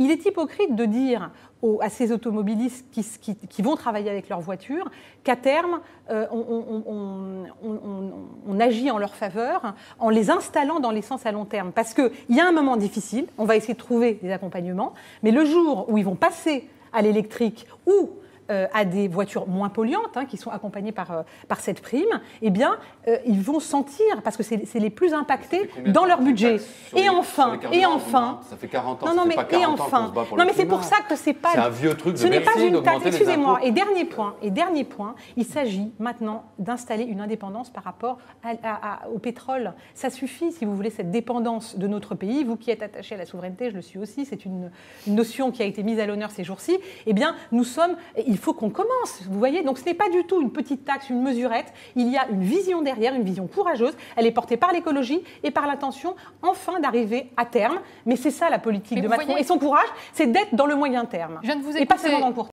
Il est hypocrite de dire à ces automobilistes qui, vont travailler avec leur voiture qu'à terme, euh, on, agit en leur faveur en les installant dans l'essence à long terme. Parce qu'il y a un moment difficile, on va essayer de trouver des accompagnements, mais le jour où ils vont passer à l'électrique ou à des voitures moins polluantes, hein, qui sont accompagnées par, euh, par cette prime, eh bien, euh, ils vont sentir, parce que c'est les plus impactés dans leur budget. Et enfin, et enfin. Ça fait 40 ans, non, non, mais, pas 40 et enfin, ans non, mais c'est pour ça que c'est pas. C'est un vieux truc de Ce n'est pas une taxe. Excusez-moi. Et dernier point. Et dernier point. Il s'agit maintenant d'installer une indépendance par rapport au pétrole. Ça suffit, si vous voulez, cette dépendance de notre pays. Vous qui êtes attaché à la souveraineté, je le suis aussi. C'est une, notion qui a été mise à l'honneur ces jours-ci. Eh bien, nous sommes il faut qu'on commence. Vous voyez, donc ce n'est pas du tout une petite taxe, une mesurette. Il y a une vision derrière, une vision courageuse. Elle est portée par l'écologie et par l'intention, enfin, d'arriver à terme. Mais c'est ça la politique de Macron. Et son courage, c'est d'être dans le moyen terme. Je ne vous et pas seulement dans le court